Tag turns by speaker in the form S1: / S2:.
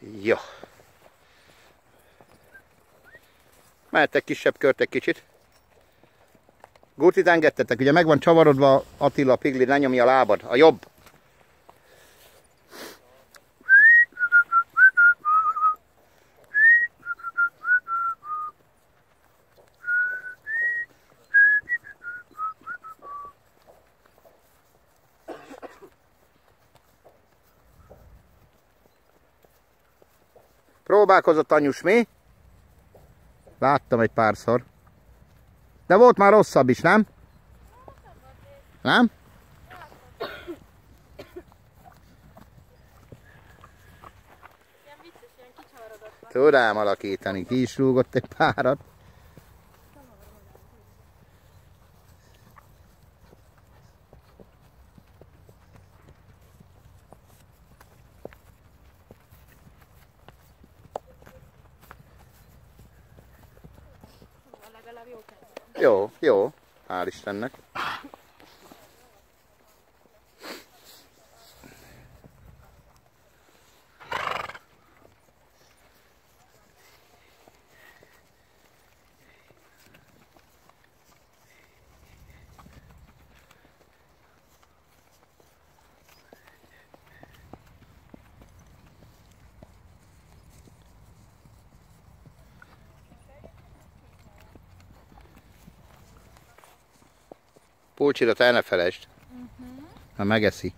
S1: Jó. Mehettek kisebb kört egy kicsit. Gurtit engedtetek, ugye meg van csavarodva Attila Pigli, ne nyomja a lábad, a jobb. Próbálkozott anyus, mi? Láttam egy párszor. De volt már rosszabb is, nem? Nem? Tudám alakítani, ki is rúgott egy párat.
S2: Legalább jó.
S1: Jó, jó. Hál' Istennek. Pulcsidat el ne felejtsd. Ha megeszi.